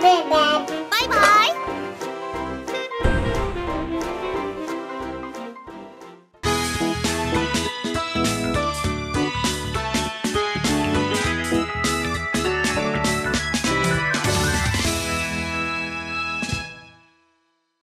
爸爸。